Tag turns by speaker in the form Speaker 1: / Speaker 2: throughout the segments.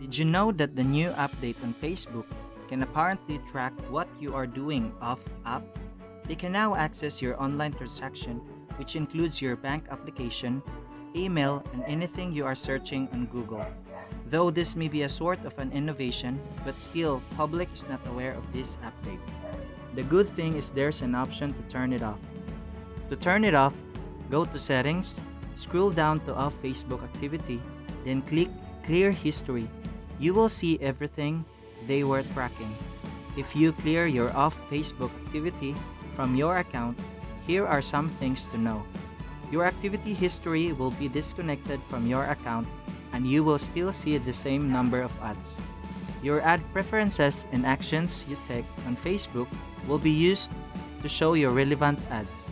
Speaker 1: Did you know that the new update on Facebook can apparently track what you are doing off app? They can now access your online transaction, which includes your bank application, email, and anything you are searching on Google. Though this may be a sort of an innovation, but still, public is not aware of this update. The good thing is there's an option to turn it off. To turn it off, go to Settings, scroll down to Off Facebook Activity, then click Clear History. You will see everything they were tracking. If you clear your off Facebook activity from your account, here are some things to know. Your activity history will be disconnected from your account and you will still see the same number of ads. Your ad preferences and actions you take on Facebook will be used to show your relevant ads.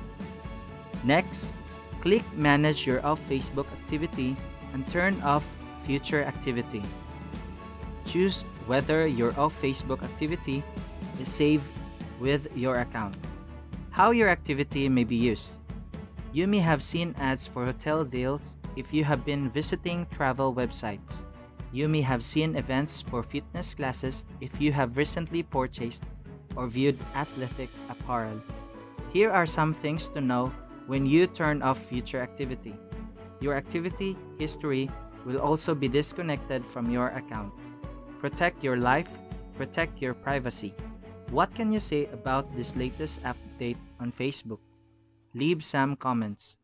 Speaker 1: Next, click Manage your off Facebook activity and turn off future activity. Choose whether your off Facebook activity is saved with your account. How your activity may be used. You may have seen ads for hotel deals if you have been visiting travel websites. You may have seen events for fitness classes if you have recently purchased or viewed athletic apparel. Here are some things to know when you turn off future activity. Your activity history will also be disconnected from your account. Protect your life, protect your privacy. What can you say about this latest update on Facebook? Leave some comments.